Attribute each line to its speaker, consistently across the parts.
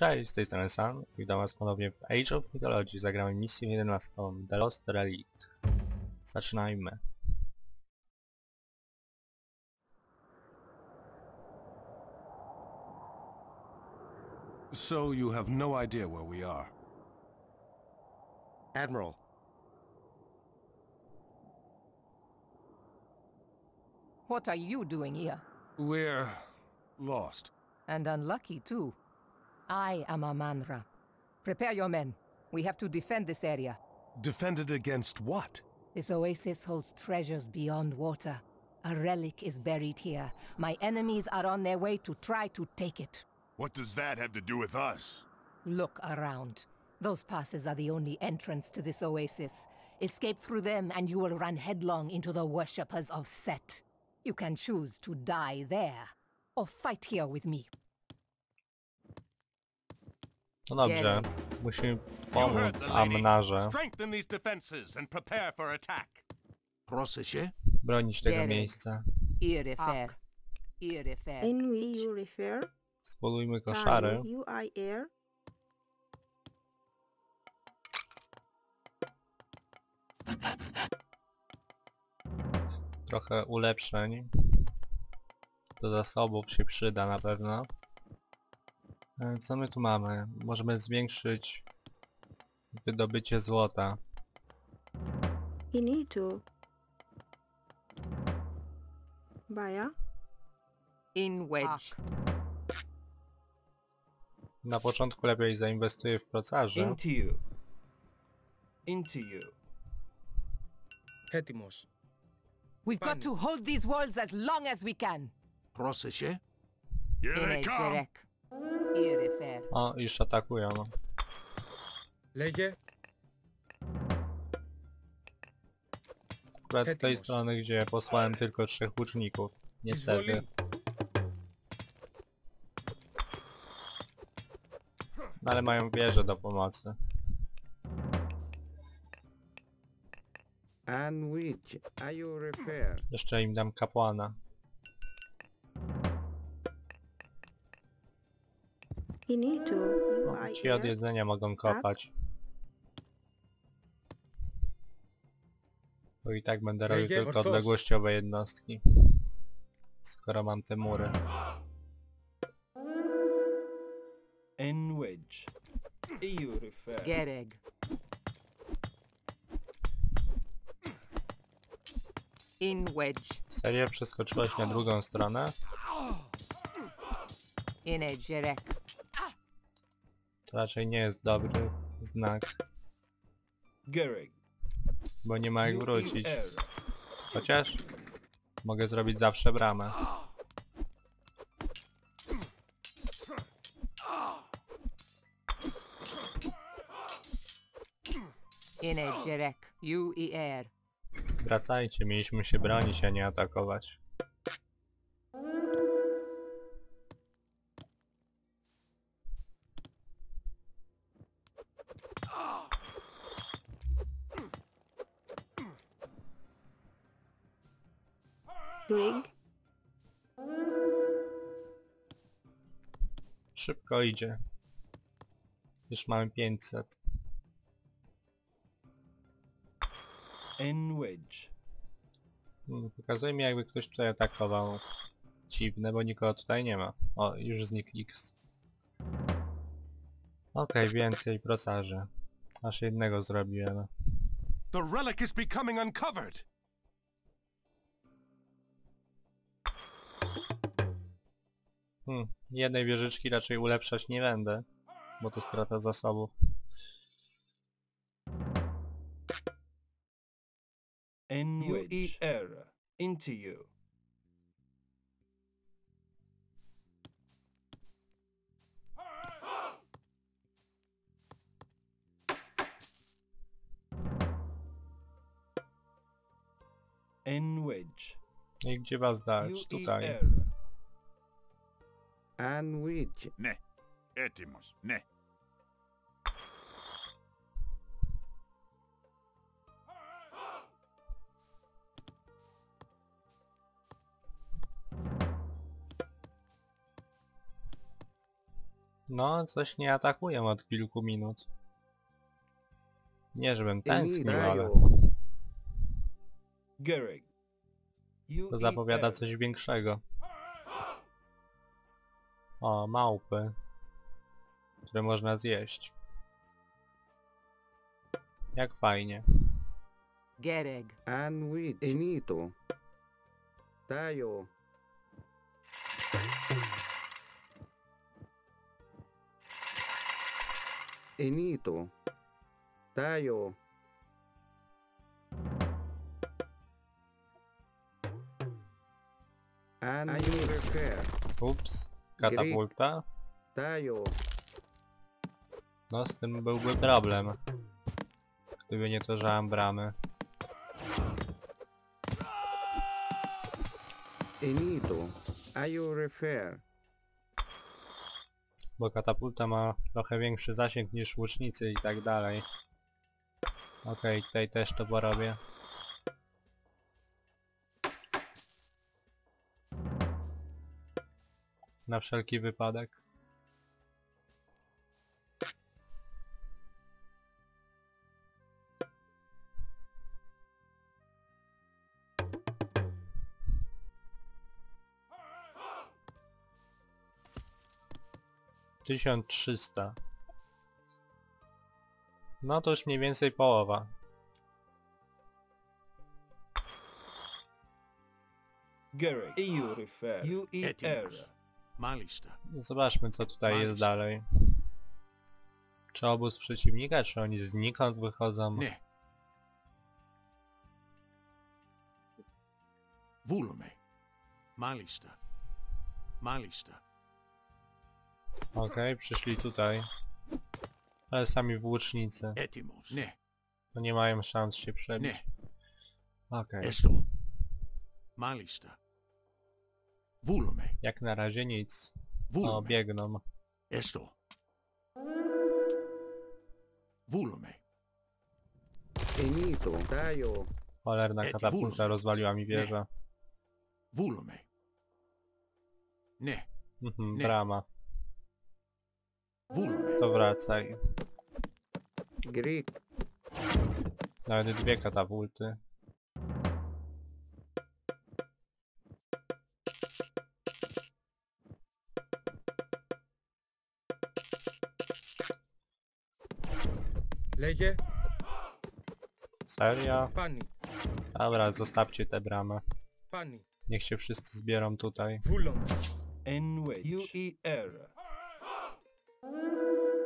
Speaker 1: Cześć, z tej strony Sam. Witam was ponownie w Age of Mythology. Zagramy misję 11. The Lost Relic. Zaczynajmy.
Speaker 2: So you have no idea where we are.
Speaker 3: Admiral,
Speaker 4: What are you doing here?
Speaker 2: We're lost.
Speaker 4: And unlucky, too. I am Amanra. Prepare your men. We have to defend this area.
Speaker 2: Defended against what?
Speaker 4: This oasis holds treasures beyond water. A relic is buried here. My enemies are on their way to try to take it.
Speaker 5: What does that have to do with us?
Speaker 4: Look around. Those passes are the only entrance to this oasis. Escape through them, and you will run headlong into the worshippers of Set. You can choose to die there, or fight here with me.
Speaker 1: No dobrze, musimy pomóc. Amnarze
Speaker 3: proszę się?
Speaker 1: bronić tego miejsca.
Speaker 6: Refer?
Speaker 1: Spolujmy koszary. Trochę ulepszeń. Do zasobów się przyda na pewno. E, Co my tu mamy? Możemy zwiększyć wydobycie złota.
Speaker 6: You need to. Baya?
Speaker 4: In wedge.
Speaker 1: Na początku lepiej zainwestuję w procarze.
Speaker 7: Into you. Into you. Hetimos.
Speaker 4: We've got to hold these walls as long as we can.
Speaker 3: Proszę się?
Speaker 5: Here they come.
Speaker 4: Irifer.
Speaker 1: O, już atakują.
Speaker 7: No. Lejdzie?
Speaker 1: Akurat z tej strony, gdzie posłałem tylko trzech łuczników. Niestety. No, ale mają wieżę do pomocy. Jeszcze im dam kapłana.
Speaker 6: You need to. You
Speaker 1: O,
Speaker 6: I
Speaker 1: ci od jedzenia mogą kopać. Bo i tak będę robił tylko odległościowe jednostki. Skoro mam te mury.
Speaker 7: En wedge. EU refer.
Speaker 4: Gereg. In wedge.
Speaker 1: Serio? Przeskoczyłaś na drugą stronę?
Speaker 4: In edgerek.
Speaker 1: To raczej nie jest dobry znak, bo nie ma jak wrócić. Chociaż mogę zrobić zawsze bramę.
Speaker 4: Er.
Speaker 1: Wracajcie, mieliśmy się bronić, a nie atakować.
Speaker 6: Rig?
Speaker 1: Szybko idzie. Już mamy 500.
Speaker 7: En wedge.
Speaker 1: Mm, Pokazuje mi jakby ktoś tutaj atakował. Dziwne, bo nikogo tutaj nie ma. O, już znikł X. Okej, więcej procarzy. Aż jednego zrobiłem.
Speaker 5: The relic is becoming uncovered.
Speaker 1: Hmm, jednej wieżyczki raczej ulepszać nie będę, bo to strata zasobów.
Speaker 7: Wedge. UER. Into you. En wedge.
Speaker 1: I gdzie was dać? Tutaj.
Speaker 7: UER.
Speaker 8: And which?
Speaker 5: Ne. Etimos. Ne.
Speaker 1: No, coś nie atakują od kilku minut. Nie, żebym tęsknił, ale to zapowiada coś większego. O, małpy. Które można zjeść. Jak fajnie.
Speaker 4: Gereg.
Speaker 8: Anwit. Enito. Tayo. Enito. Tayo. And.
Speaker 1: Ups. Katapulta.
Speaker 8: Tayo.
Speaker 1: No, z tym byłby problem. Gdyby nie to, że mam bramy.
Speaker 8: Enito. Are you repair?
Speaker 1: Bo katapulta ma trochę większy zasięg niż łucznicy i tak dalej. Okej, tutaj też to porobię. na wszelki wypadek. Tysiąc trzysta. No to już mniej więcej połowa.
Speaker 7: Gary, EU refer, UE.
Speaker 3: Maliszta. No
Speaker 1: zobaczmy co tutaj Maliszta.
Speaker 3: jest
Speaker 1: dalej. Czy obóz przeciwnika, czy oni znikąd wychodzą?
Speaker 3: Nie. Wulume. Maliszta. Maliszta.
Speaker 1: Okej, okay, przyszli tutaj. Ale sami włócznicy.
Speaker 3: Etimos. Nie.
Speaker 1: No nie mają szans się przebić.
Speaker 3: Nie.
Speaker 1: Okej.
Speaker 3: Okay. Esto. Maliszta. Volume.
Speaker 1: Jak na razie nic. Volume.
Speaker 3: O,
Speaker 1: biegną.
Speaker 3: Esto. Volume.
Speaker 8: Enito, dajo.
Speaker 1: Cholerna
Speaker 3: Et
Speaker 1: katapulta rozwaliła mi wieżę.
Speaker 3: Volume. Nie.
Speaker 1: Mhm, brama.
Speaker 3: Volume.
Speaker 1: To wracaj.
Speaker 8: Grik.
Speaker 1: Nawet dwie katapulty.
Speaker 7: Λέγε.
Speaker 1: Serio?
Speaker 7: Πάνι.
Speaker 1: Dobra, zostawcie tę bramę.
Speaker 7: Πάνι.
Speaker 1: Niech się wszyscy zbierą tutaj.
Speaker 7: Βούλομαι. NW. UER.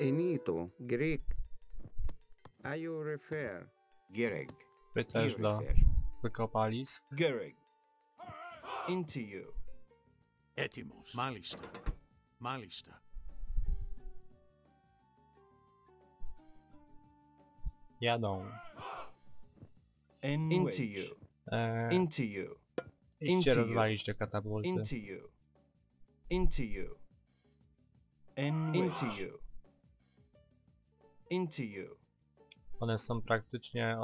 Speaker 8: Enito. Greek. Are you repair?
Speaker 9: Gereg.
Speaker 1: Wy też do
Speaker 9: refer.
Speaker 1: wykopalisk.
Speaker 7: Gereg. Into you.
Speaker 3: Έτοιμος. Μάλιστα. Μάλιστα.
Speaker 1: Jadą.
Speaker 7: Into you.
Speaker 1: Eee,
Speaker 7: Into you.
Speaker 1: idźcie
Speaker 7: into you.
Speaker 1: rozwalić te katapulty.
Speaker 7: Into you. Into you. Into you. Into you.
Speaker 1: One są praktycznie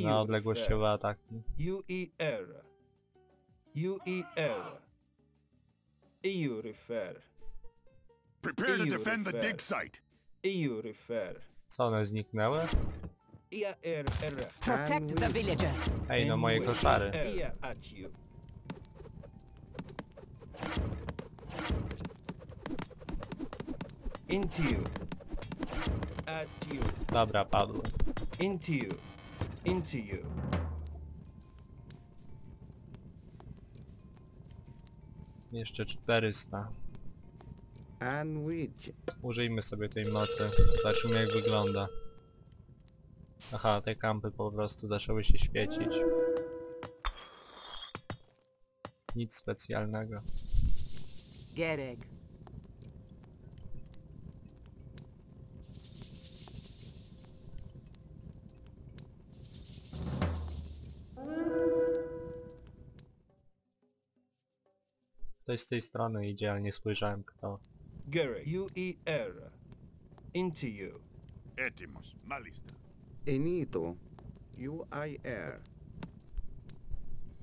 Speaker 7: I
Speaker 1: na
Speaker 7: you
Speaker 1: odległościowe ataki.
Speaker 7: UER. UER. EU refer.
Speaker 5: Prepare to
Speaker 7: EU
Speaker 5: defend the dig site.
Speaker 7: EU refer.
Speaker 1: Co one zniknęły?
Speaker 4: Protect the villagers.
Speaker 1: Ej, no moje koszary.
Speaker 7: You. Into you. At you.
Speaker 1: Dobra, padły.
Speaker 7: Into you. Into you.
Speaker 1: Jeszcze 400.
Speaker 8: Anwich.
Speaker 1: Użyjmy sobie tej mocy. Zobaczymy jak wygląda. Aha, te kampy po prostu zaczęły się świecić. Nic specjalnego.
Speaker 4: Gerek.
Speaker 1: Ktoś z tej strony idzie, ale nie spojrzałem kto.
Speaker 7: Gerek, U-E-R. Into you.
Speaker 5: Etimos, malista.
Speaker 8: Enito. UIR.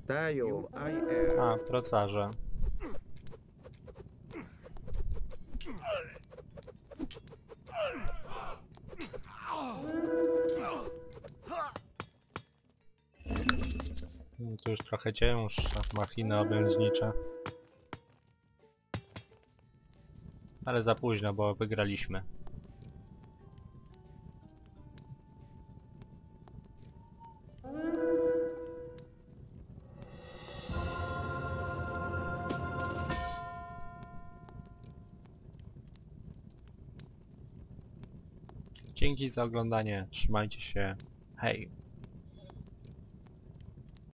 Speaker 8: Tayo. UIR.
Speaker 1: A, procarze. No, Tu już trochę cięższa machina obręcznicza. Ale za późno, bo wygraliśmy. Dzięki za oglądanie, trzymajcie się, hej!